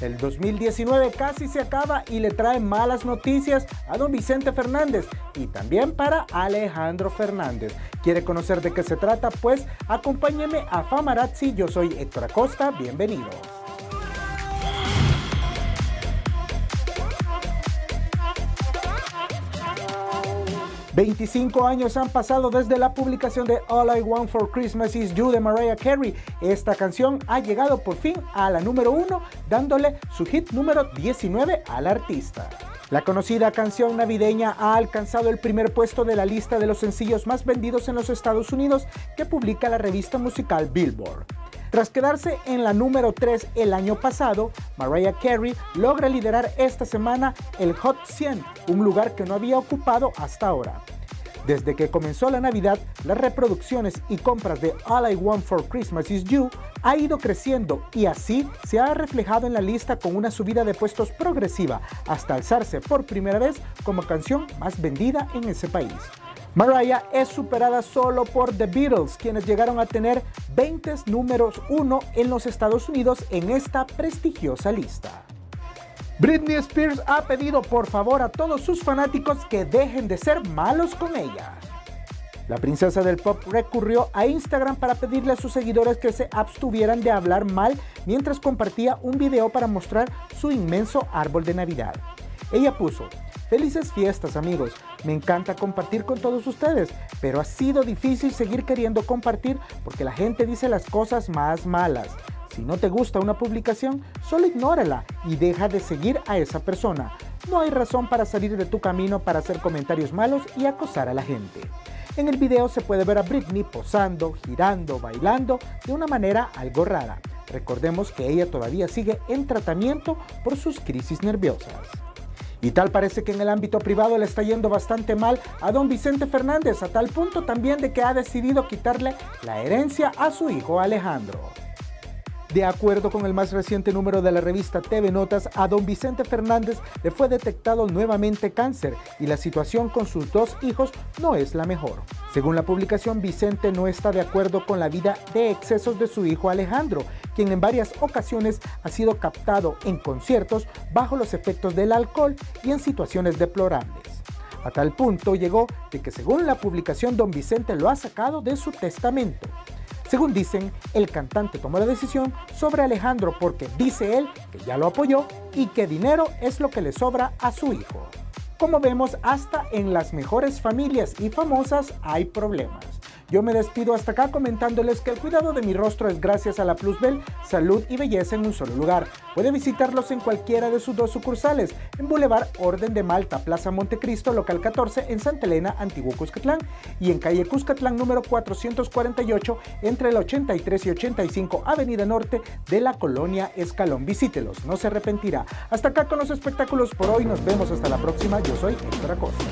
El 2019 casi se acaba y le trae malas noticias a don Vicente Fernández y también para Alejandro Fernández. ¿Quiere conocer de qué se trata? Pues acompáñeme a Famarazzi, yo soy Héctor Acosta, bienvenido. 25 años han pasado desde la publicación de All I Want for Christmas Is You de Mariah Carey. Esta canción ha llegado por fin a la número 1, dándole su hit número 19 al artista. La conocida canción navideña ha alcanzado el primer puesto de la lista de los sencillos más vendidos en los Estados Unidos que publica la revista musical Billboard. Tras quedarse en la número 3 el año pasado, Mariah Carey logra liderar esta semana el Hot 100, un lugar que no había ocupado hasta ahora. Desde que comenzó la Navidad, las reproducciones y compras de All I Want for Christmas Is You ha ido creciendo y así se ha reflejado en la lista con una subida de puestos progresiva hasta alzarse por primera vez como canción más vendida en ese país. Mariah es superada solo por The Beatles, quienes llegaron a tener 20 números 1 en los Estados Unidos en esta prestigiosa lista. Britney Spears ha pedido por favor a todos sus fanáticos que dejen de ser malos con ella. La princesa del pop recurrió a Instagram para pedirle a sus seguidores que se abstuvieran de hablar mal mientras compartía un video para mostrar su inmenso árbol de Navidad. Ella puso, Felices fiestas amigos, me encanta compartir con todos ustedes, pero ha sido difícil seguir queriendo compartir porque la gente dice las cosas más malas. Si no te gusta una publicación, solo ignórala y deja de seguir a esa persona. No hay razón para salir de tu camino para hacer comentarios malos y acosar a la gente. En el video se puede ver a Britney posando, girando, bailando de una manera algo rara. Recordemos que ella todavía sigue en tratamiento por sus crisis nerviosas. Y tal parece que en el ámbito privado le está yendo bastante mal a don Vicente Fernández, a tal punto también de que ha decidido quitarle la herencia a su hijo Alejandro. De acuerdo con el más reciente número de la revista TV Notas, a don Vicente Fernández le fue detectado nuevamente cáncer y la situación con sus dos hijos no es la mejor. Según la publicación, Vicente no está de acuerdo con la vida de excesos de su hijo Alejandro, quien en varias ocasiones ha sido captado en conciertos bajo los efectos del alcohol y en situaciones deplorables. A tal punto llegó de que según la publicación don Vicente lo ha sacado de su testamento. Según dicen, el cantante tomó la decisión sobre Alejandro porque dice él que ya lo apoyó y que dinero es lo que le sobra a su hijo. Como vemos, hasta en las mejores familias y famosas hay problemas. Yo me despido hasta acá comentándoles que el cuidado de mi rostro es gracias a la Plusbel Salud y Belleza en un solo lugar. Puede visitarlos en cualquiera de sus dos sucursales, en Boulevard Orden de Malta, Plaza Montecristo, local 14, en Santa Elena, Antiguo Cuscatlán, y en calle Cuscatlán número 448, entre el 83 y 85 Avenida Norte de la colonia Escalón. Visítelos, no se arrepentirá. Hasta acá con los espectáculos por hoy, nos vemos hasta la próxima. Yo soy Héctor Acosta.